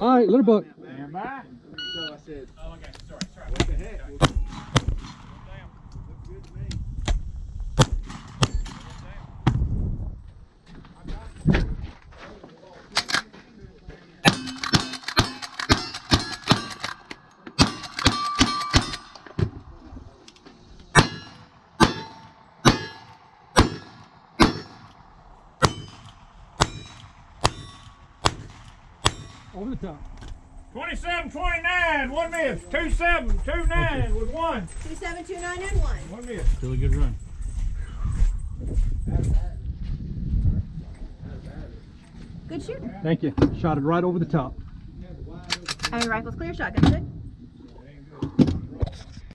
All right, little buck. Stand by. So I said, Oh, okay. Sorry, sorry. what the heck? Over the top. 27, 29, one miss. 2 7, 2 9 with one. Two seven two nine and one. One miss. Really good run. Good shooting. Thank you. Shot it right over the top. I mean, rifle's clear, shotgun's good.